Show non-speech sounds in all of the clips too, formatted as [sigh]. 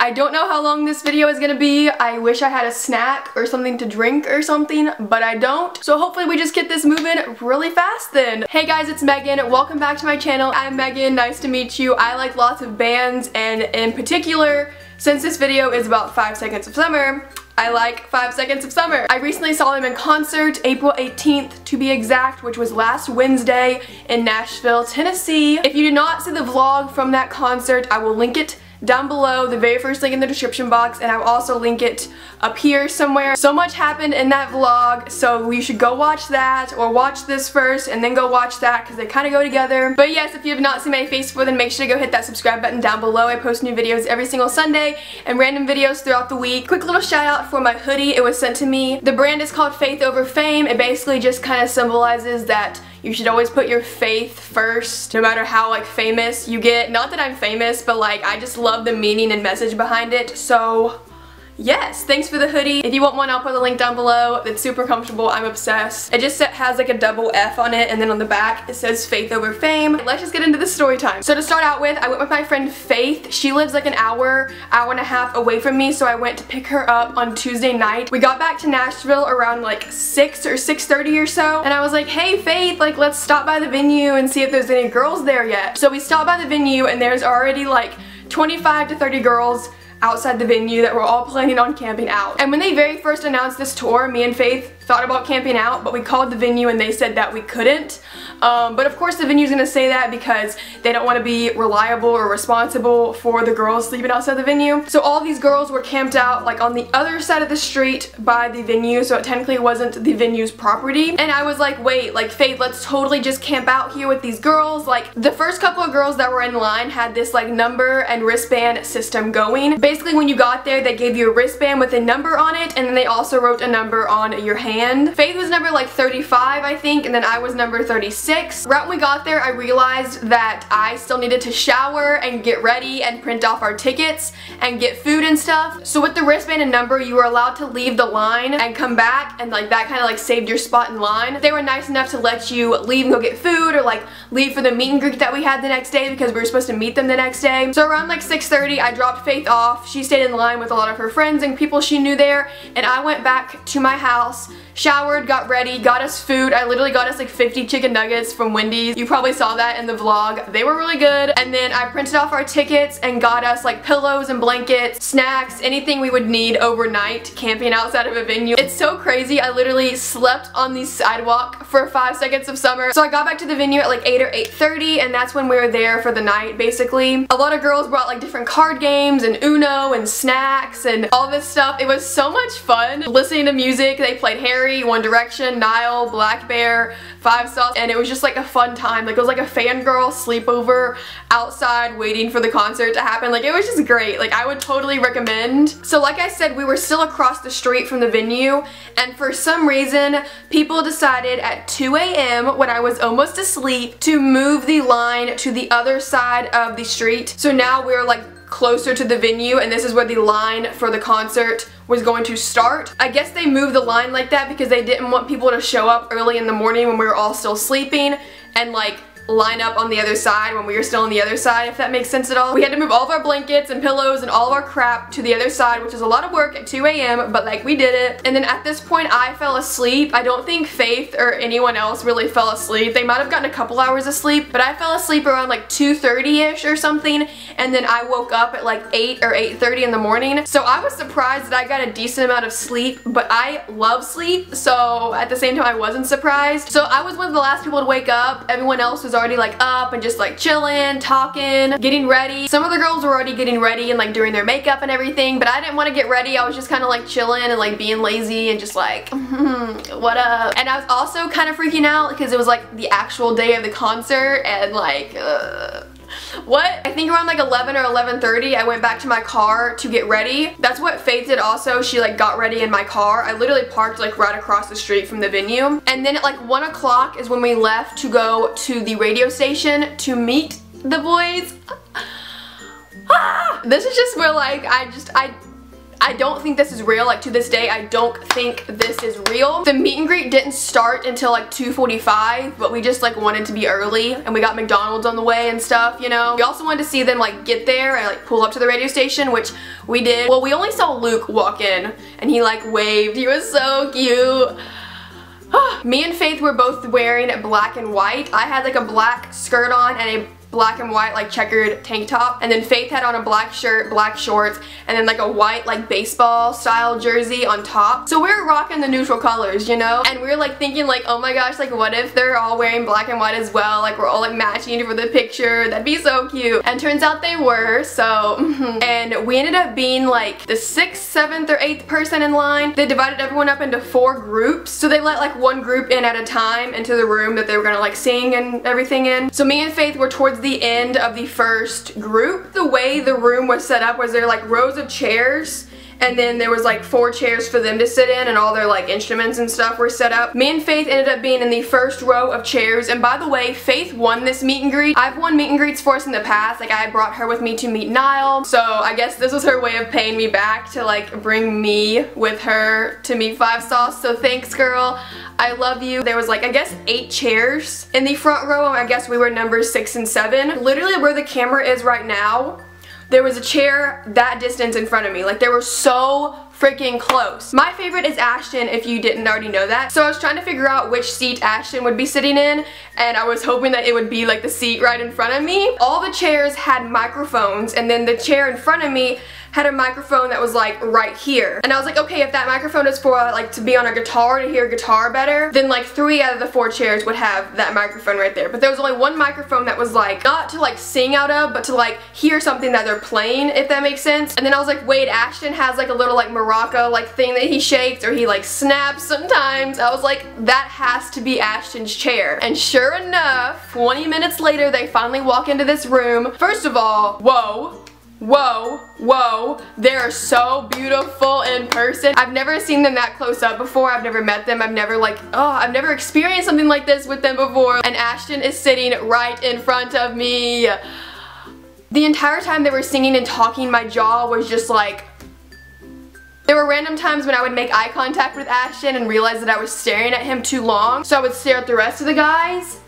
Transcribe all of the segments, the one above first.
I don't know how long this video is gonna be. I wish I had a snack or something to drink or something, but I don't. So hopefully we just get this moving really fast then. Hey guys, it's Megan. Welcome back to my channel. I'm Megan. Nice to meet you. I like lots of bands and in particular, since this video is about 5 Seconds of Summer, I like 5 Seconds of Summer. I recently saw them in concert, April 18th to be exact, which was last Wednesday in Nashville, Tennessee. If you did not see the vlog from that concert, I will link it down below, the very first link in the description box, and I'll also link it up here somewhere. So much happened in that vlog, so you should go watch that, or watch this first, and then go watch that, because they kind of go together. But yes, if you have not seen my face before, then make sure to go hit that subscribe button down below. I post new videos every single Sunday, and random videos throughout the week. Quick little shout out for my hoodie, it was sent to me. The brand is called Faith Over Fame. It basically just kind of symbolizes that you should always put your faith first, no matter how like famous you get. Not that I'm famous, but like I just love the meaning and message behind it. So Yes, thanks for the hoodie. If you want one, I'll put the link down below. It's super comfortable. I'm obsessed. It just has like a double F on it and then on the back it says Faith over Fame. Let's just get into the story time. So to start out with, I went with my friend Faith. She lives like an hour, hour and a half away from me, so I went to pick her up on Tuesday night. We got back to Nashville around like 6 or 6.30 or so, and I was like, hey Faith, like let's stop by the venue and see if there's any girls there yet. So we stopped by the venue and there's already like 25 to 30 girls outside the venue that we're all planning on camping out. And when they very first announced this tour, me and Faith thought about camping out, but we called the venue and they said that we couldn't. Um, but of course the venue's gonna say that because they don't want to be reliable or responsible for the girls sleeping outside the venue. So all these girls were camped out like on the other side of the street by the venue, so it technically wasn't the venue's property. And I was like, wait, like Faith, let's totally just camp out here with these girls. Like the first couple of girls that were in line had this like number and wristband system going. Basically when you got there, they gave you a wristband with a number on it, and then they also wrote a number on your hand. Faith was number like 35, I think, and then I was number 36. Right when we got there, I realized that I still needed to shower and get ready and print off our tickets and get food and stuff. So with the wristband and number, you were allowed to leave the line and come back, and like that kind of like saved your spot in line. They were nice enough to let you leave and go get food or like leave for the meet and greet that we had the next day because we were supposed to meet them the next day. So around like 6.30, I dropped Faith off. She stayed in line with a lot of her friends and people she knew there, and I went back to my house showered, got ready, got us food. I literally got us like 50 chicken nuggets from Wendy's. You probably saw that in the vlog. They were really good. And then I printed off our tickets and got us like pillows and blankets, snacks, anything we would need overnight camping outside of a venue. It's so crazy. I literally slept on the sidewalk for five seconds of summer. So I got back to the venue at like 8 or 8.30 and that's when we were there for the night basically. A lot of girls brought like different card games and Uno and snacks and all this stuff. It was so much fun listening to music. They played Harry one Direction, Niall, blackbear, Five Sauce, and it was just like a fun time. Like it was like a fangirl sleepover outside waiting for the concert to happen. Like it was just great. Like I would totally recommend. So like I said, we were still across the street from the venue and for some reason people decided at 2 a.m. when I was almost asleep to move the line to the other side of the street. So now we're like closer to the venue and this is where the line for the concert was going to start. I guess they moved the line like that because they didn't want people to show up early in the morning when we were all still sleeping and like line up on the other side when we were still on the other side, if that makes sense at all. We had to move all of our blankets and pillows and all of our crap to the other side, which is a lot of work at 2 a.m., but like we did it. And then at this point, I fell asleep. I don't think Faith or anyone else really fell asleep. They might have gotten a couple hours of sleep, but I fell asleep around like 2.30ish or something, and then I woke up at like 8 or 8.30 in the morning. So I was surprised that I got a decent amount of sleep, but I love sleep, so at the same time I wasn't surprised. So I was one of the last people to wake up. Everyone else was already like up and just like chilling, talking, getting ready. Some of the girls were already getting ready and like doing their makeup and everything, but I didn't want to get ready. I was just kind of like chilling and like being lazy and just like, [laughs] what up? And I was also kind of freaking out because it was like the actual day of the concert and like, uh, what? I think around like 11 or 11.30 I went back to my car to get ready. That's what Faith did also. She like got ready in my car. I literally parked like right across the street from the venue. And then at like 1 o'clock is when we left to go to the radio station to meet the boys. [sighs] ah! This is just where like I just, I I don't think this is real. Like to this day, I don't think this is real. The meet and greet didn't start until like 2.45, but we just like wanted to be early and we got McDonald's on the way and stuff, you know. We also wanted to see them like get there and like pull up to the radio station, which we did. Well, we only saw Luke walk in and he like waved. He was so cute. [sighs] Me and Faith were both wearing black and white. I had like a black skirt on and a black and white like checkered tank top and then Faith had on a black shirt, black shorts and then like a white like baseball style jersey on top. So we are rocking the neutral colors, you know? And we are like thinking like, oh my gosh, like what if they're all wearing black and white as well? Like we're all like matching for the picture. That'd be so cute. And turns out they were, so. [laughs] and we ended up being like the sixth, seventh, or eighth person in line. They divided everyone up into four groups. So they let like one group in at a time into the room that they were gonna like sing and everything in. So me and Faith were towards towards the end of the first group, the way the room was set up was there like rows of chairs and then there was like four chairs for them to sit in and all their like instruments and stuff were set up. Me and Faith ended up being in the first row of chairs and by the way Faith won this meet and greet. I've won meet and greets for us in the past like I brought her with me to meet Niall so I guess this was her way of paying me back to like bring me with her to meet Five Sauce so thanks girl. I love you. There was like, I guess eight chairs in the front row. I guess we were number six and seven. Literally where the camera is right now, there was a chair that distance in front of me. Like they were so freaking close. My favorite is Ashton if you didn't already know that. So I was trying to figure out which seat Ashton would be sitting in and I was hoping that it would be like the seat right in front of me. All the chairs had microphones and then the chair in front of me had a microphone that was like right here. And I was like, okay, if that microphone is for like to be on a guitar to hear guitar better, then like three out of the four chairs would have that microphone right there. But there was only one microphone that was like, not to like sing out of, but to like hear something that they're playing, if that makes sense. And then I was like, Wade Ashton has like a little like maraca like thing that he shakes or he like snaps sometimes. I was like, that has to be Ashton's chair. And sure enough, 20 minutes later, they finally walk into this room. First of all, whoa, Whoa, whoa, they're so beautiful in person. I've never seen them that close up before. I've never met them. I've never like, oh, I've never experienced something like this with them before. And Ashton is sitting right in front of me. The entire time they were singing and talking, my jaw was just like, there were random times when I would make eye contact with Ashton and realize that I was staring at him too long. So I would stare at the rest of the guys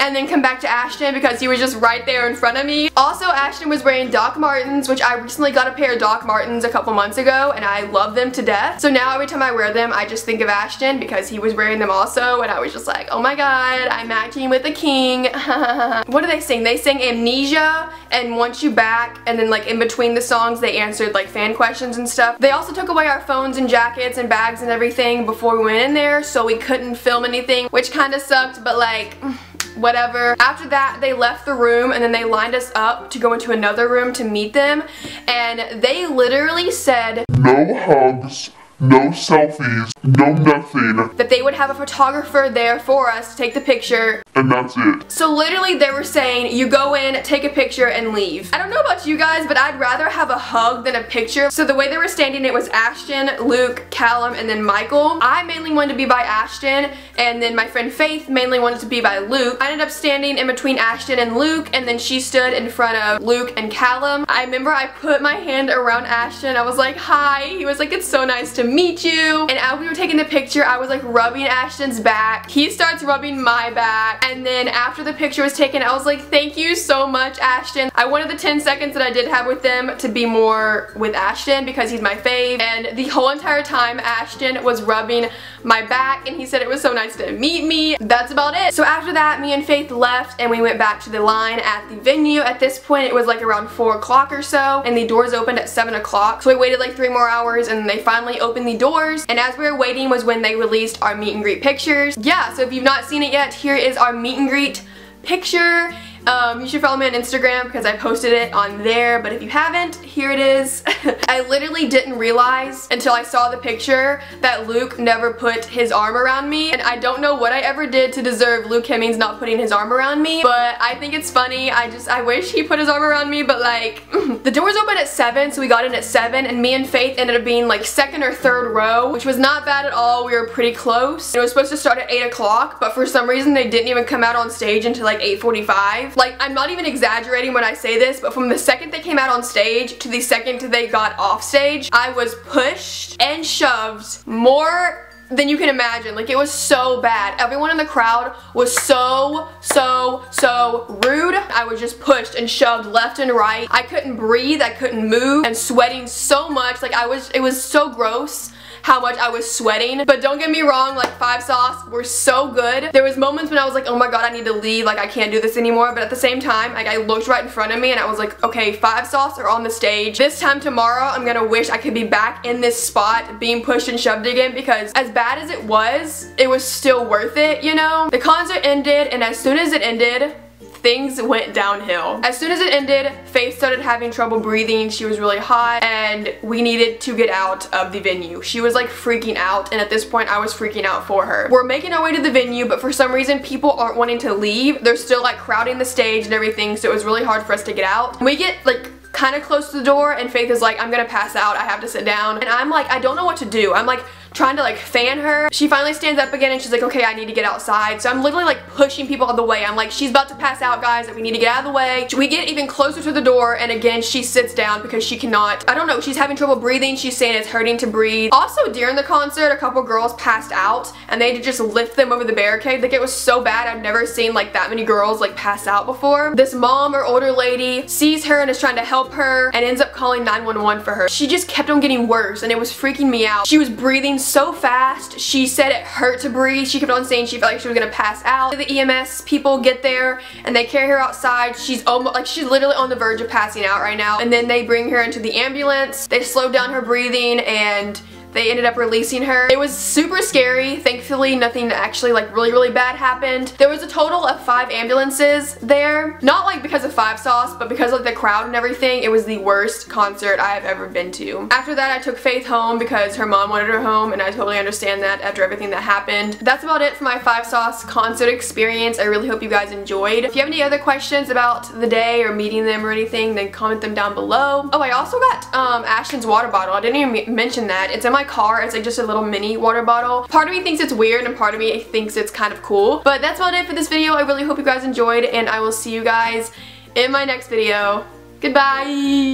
and then come back to Ashton because he was just right there in front of me. Also, Ashton was wearing Doc Martens, which I recently got a pair of Doc Martens a couple months ago, and I love them to death. So now every time I wear them, I just think of Ashton because he was wearing them also, and I was just like, oh my god, I'm matching with the king. [laughs] what do they sing? They sing Amnesia and Want You Back, and then like in between the songs, they answered like fan questions and stuff. They also took away our phones and jackets and bags and everything before we went in there, so we couldn't film anything, which kind of sucked, but like mm. Whatever. After that, they left the room and then they lined us up to go into another room to meet them. And they literally said, No hugs, no selfies, no nothing. That they would have a photographer there for us to take the picture. And that's it. So literally they were saying, you go in, take a picture, and leave. I don't know about you guys, but I'd rather have a hug than a picture. So the way they were standing, it was Ashton, Luke, Calum, and then Michael. I mainly wanted to be by Ashton, and then my friend Faith mainly wanted to be by Luke. I ended up standing in between Ashton and Luke, and then she stood in front of Luke and Calum. I remember I put my hand around Ashton. I was like, hi. He was like, it's so nice to meet you. And as we were taking the picture, I was like rubbing Ashton's back. He starts rubbing my back. And then after the picture was taken, I was like, thank you so much, Ashton. I wanted the 10 seconds that I did have with them to be more with Ashton because he's my fave. And the whole entire time, Ashton was rubbing my back and he said it was so nice to meet me. That's about it. So after that, me and Faith left and we went back to the line at the venue. At this point, it was like around 4 o'clock or so and the doors opened at 7 o'clock. So we waited like three more hours and they finally opened the doors. And as we were waiting was when they released our meet and greet pictures. Yeah, so if you've not seen it yet, here is our meet and greet picture. Um, you should follow me on Instagram because I posted it on there, but if you haven't, here it is. [laughs] I literally didn't realize until I saw the picture that Luke never put his arm around me, and I don't know what I ever did to deserve Luke Hemmings not putting his arm around me, but I think it's funny. I just, I wish he put his arm around me, but like, [clears throat] the doors opened at 7, so we got in at 7, and me and Faith ended up being like second or third row, which was not bad at all. We were pretty close. It was supposed to start at 8 o'clock, but for some reason they didn't even come out on stage until like 8.45. Like, I'm not even exaggerating when I say this, but from the second they came out on stage to the second they got off stage, I was pushed and shoved more than you can imagine. Like, it was so bad. Everyone in the crowd was so, so, so rude. I was just pushed and shoved left and right. I couldn't breathe. I couldn't move and sweating so much. Like, I was, it was so gross how much I was sweating. But don't get me wrong, like Five Sauce were so good. There was moments when I was like, oh my god, I need to leave, like I can't do this anymore. But at the same time, like I looked right in front of me and I was like, okay, Five Sauce are on the stage. This time tomorrow, I'm gonna wish I could be back in this spot being pushed and shoved again because as bad as it was, it was still worth it, you know? The concert ended and as soon as it ended, things went downhill. As soon as it ended, Faith started having trouble breathing. She was really hot and we needed to get out of the venue. She was like freaking out and at this point I was freaking out for her. We're making our way to the venue but for some reason people aren't wanting to leave. They're still like crowding the stage and everything so it was really hard for us to get out. We get like kind of close to the door and Faith is like, I'm gonna pass out, I have to sit down. And I'm like, I don't know what to do. I'm like, trying to like fan her. She finally stands up again and she's like, okay, I need to get outside. So I'm literally like pushing people out of the way. I'm like, she's about to pass out, guys, that we need to get out of the way. We get even closer to the door and again, she sits down because she cannot, I don't know, she's having trouble breathing. She's saying it's hurting to breathe. Also, during the concert, a couple girls passed out and they had to just lift them over the barricade. Like it was so bad. I've never seen like that many girls like pass out before. This mom or older lady sees her and is trying to help her and ends up calling 911 for her. She just kept on getting worse and it was freaking me out. She was breathing so fast. She said it hurt to breathe. She kept on saying she felt like she was gonna pass out. The EMS people get there and they carry her outside. She's almost like she's literally on the verge of passing out right now. And then they bring her into the ambulance. They slow down her breathing and they ended up releasing her. It was super scary. Thankfully, nothing actually like really, really bad happened. There was a total of five ambulances there. Not like because of Five Sauce, but because of the crowd and everything. It was the worst concert I have ever been to. After that, I took Faith home because her mom wanted her home and I totally understand that after everything that happened. That's about it for my Five Sauce concert experience. I really hope you guys enjoyed. If you have any other questions about the day or meeting them or anything, then comment them down below. Oh, I also got um, Ashton's water bottle. I didn't even mention that. It's in my my car. It's like just a little mini water bottle. Part of me thinks it's weird and part of me thinks it's kind of cool. But that's about it for this video. I really hope you guys enjoyed and I will see you guys in my next video. Goodbye.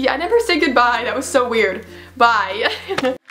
I never say goodbye. That was so weird. Bye. [laughs]